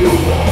you want.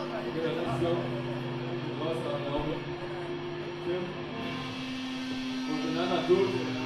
Organização de nossa nova. Continuar na dúvida.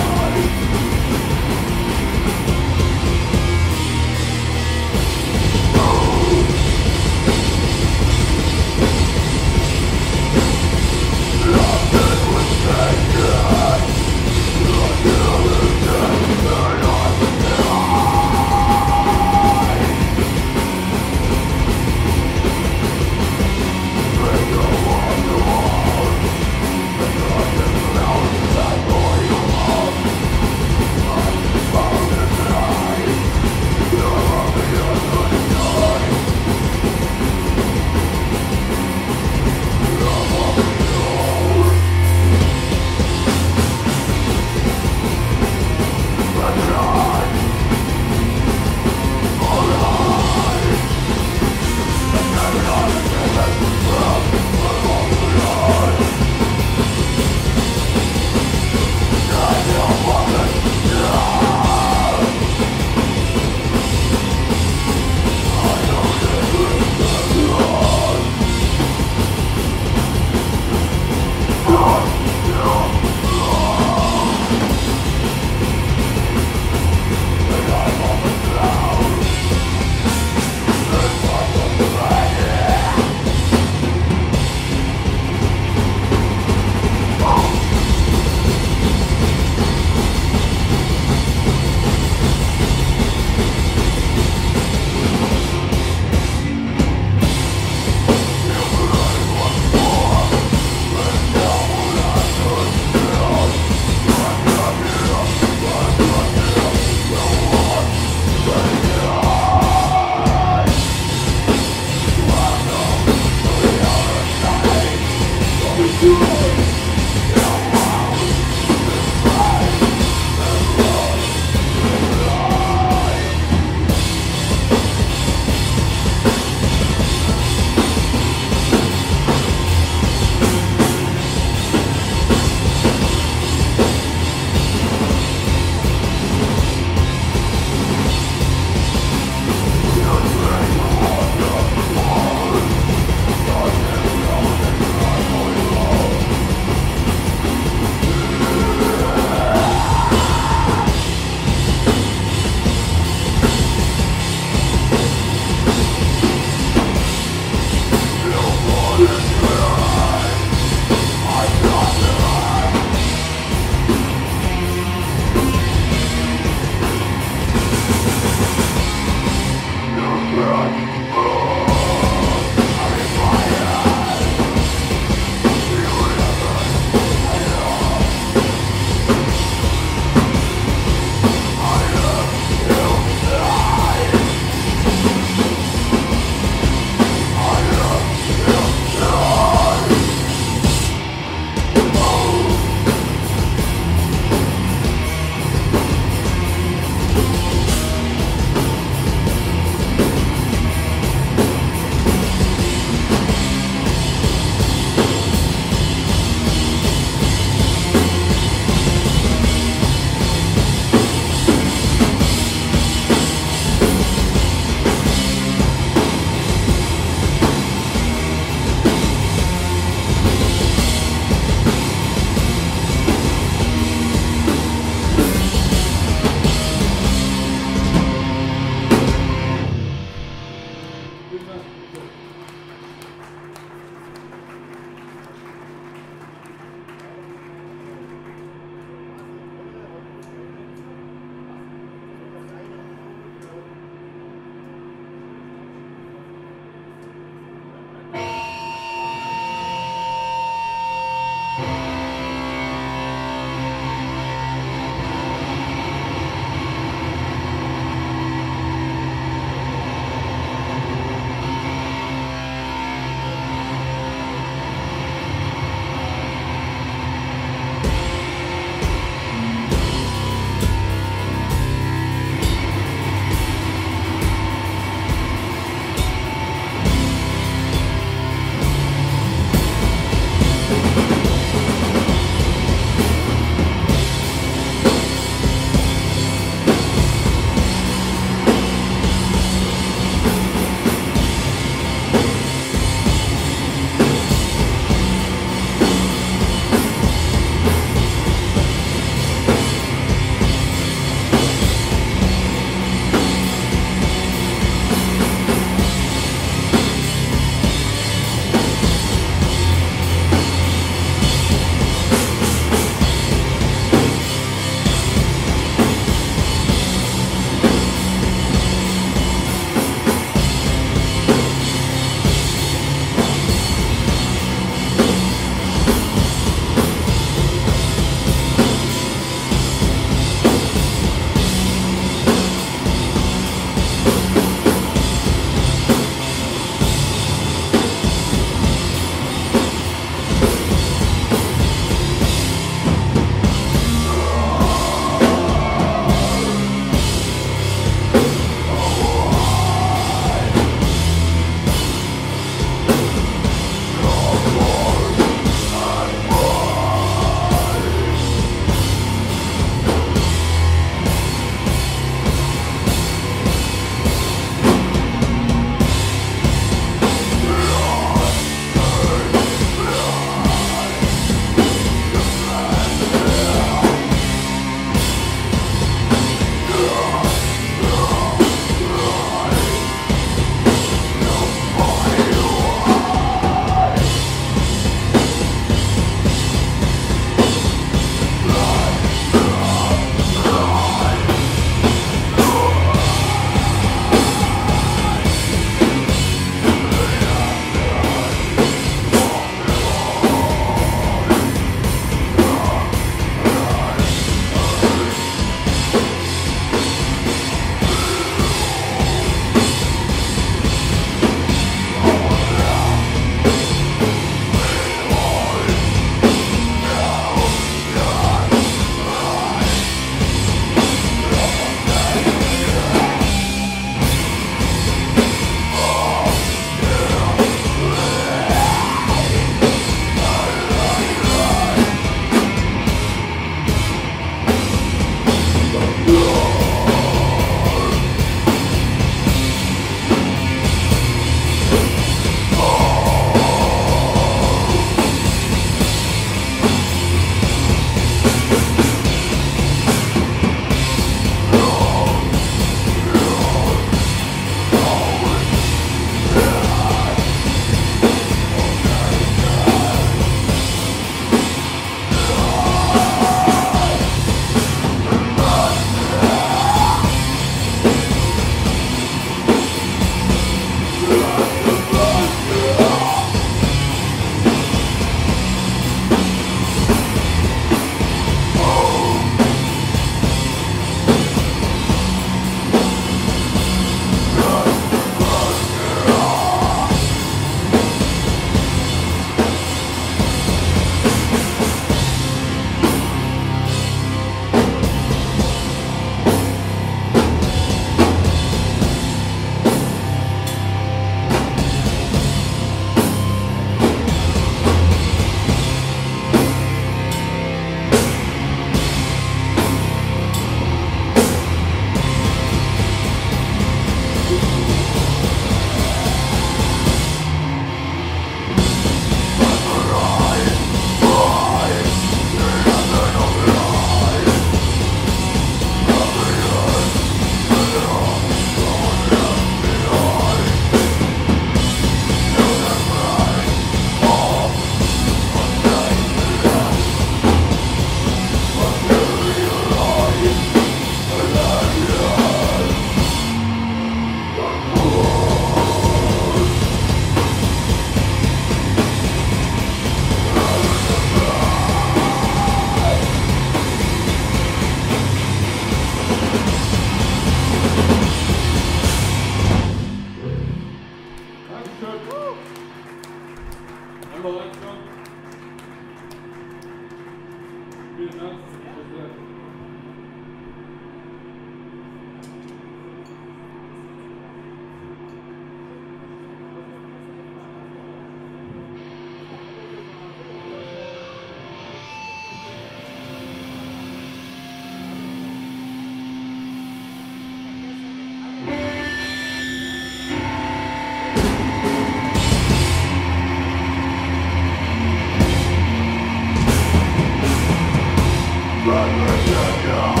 But the second